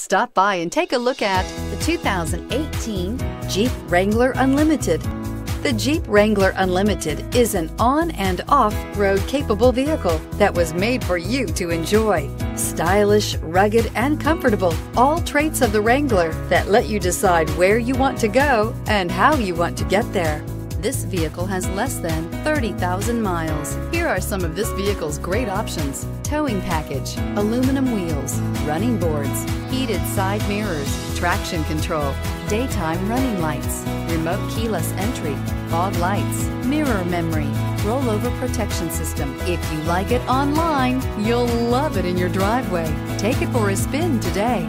Stop by and take a look at the 2018 Jeep Wrangler Unlimited. The Jeep Wrangler Unlimited is an on and off road capable vehicle that was made for you to enjoy. Stylish, rugged, and comfortable, all traits of the Wrangler that let you decide where you want to go and how you want to get there. This vehicle has less than 30,000 miles. Here are some of this vehicle's great options. Towing package, aluminum wheels, running boards, heated side mirrors, traction control, daytime running lights, remote keyless entry, fog lights, mirror memory, rollover protection system. If you like it online, you'll love it in your driveway. Take it for a spin today.